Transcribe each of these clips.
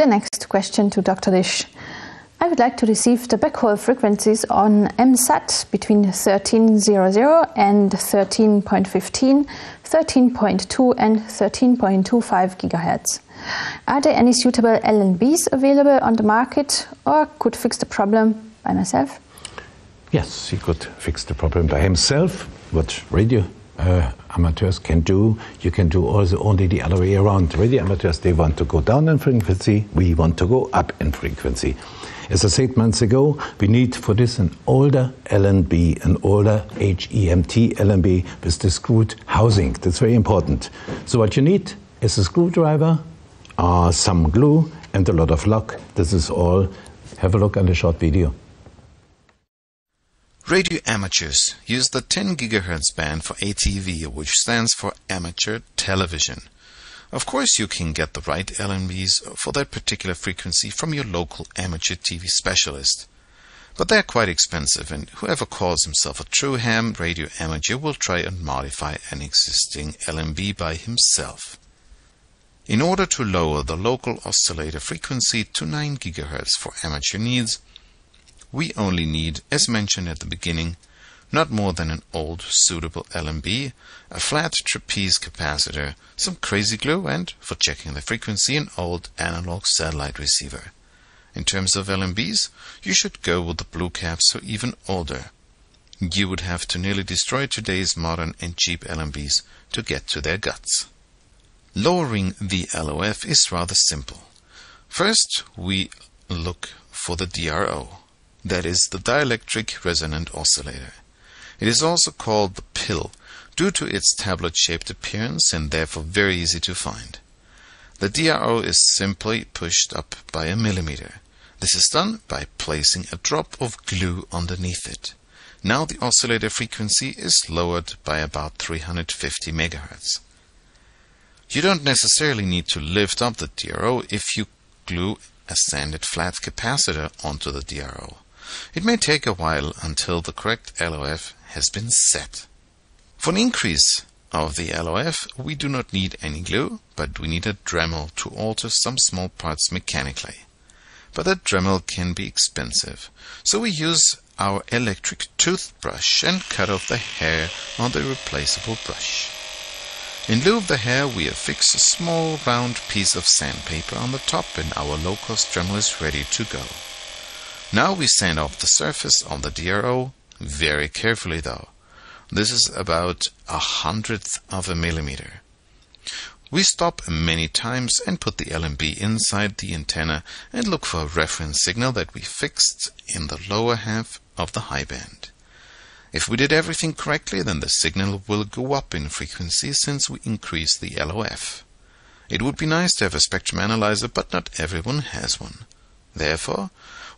The next question to Dr. Dish. I would like to receive the backhaul frequencies on MSAT between 1300 and 13.15, 13.2 and 13.25 gigahertz. Are there any suitable LNBs available on the market or could fix the problem by myself? Yes, he could fix the problem by himself. What radio uh, amateurs can do, you can do also only the other way around. Radio amateurs, they want to go down in frequency, we want to go up in frequency. As I said months ago, we need for this an older LNB, an older HEMT LNB with the screwed housing. That's very important. So what you need is a screwdriver, uh, some glue, and a lot of luck. This is all. Have a look at the short video. Radio amateurs use the 10 GHz band for ATV, which stands for amateur television. Of course, you can get the right LNBs for that particular frequency from your local amateur TV specialist. But they're quite expensive, and whoever calls himself a true ham radio amateur will try and modify an existing LNB by himself. In order to lower the local oscillator frequency to 9 GHz for amateur needs, we only need, as mentioned at the beginning, not more than an old suitable LNB, a flat trapeze capacitor, some crazy glue, and, for checking the frequency, an old analog satellite receiver. In terms of LNBs, you should go with the blue caps or even older. You would have to nearly destroy today's modern and cheap LNBs to get to their guts. Lowering the LOF is rather simple. First, we look for the DRO, that is the dielectric resonant oscillator. It is also called the pill due to its tablet-shaped appearance and therefore very easy to find. The DRO is simply pushed up by a millimeter. This is done by placing a drop of glue underneath it. Now the oscillator frequency is lowered by about 350 MHz. You don't necessarily need to lift up the DRO if you glue a sanded flat capacitor onto the DRO. It may take a while until the correct LOF has been set. For an increase of the LOF, we do not need any glue, but we need a Dremel to alter some small parts mechanically. But that Dremel can be expensive, so we use our electric toothbrush and cut off the hair on the replaceable brush. In lieu of the hair, we affix a small round piece of sandpaper on the top and our low-cost Dremel is ready to go. Now we sand off the surface on the DRO very carefully though. This is about a hundredth of a millimeter. We stop many times and put the LNB inside the antenna and look for a reference signal that we fixed in the lower half of the high band. If we did everything correctly, then the signal will go up in frequency since we increase the LOF. It would be nice to have a spectrum analyzer, but not everyone has one. Therefore,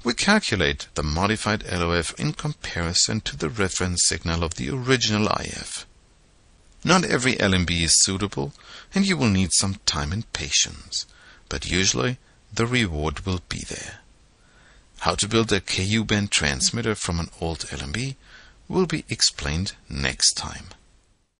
we calculate the modified LOF in comparison to the reference signal of the original IF. Not every LNB is suitable, and you will need some time and patience, but usually the reward will be there. How to build a KU band transmitter from an old LNB will be explained next time.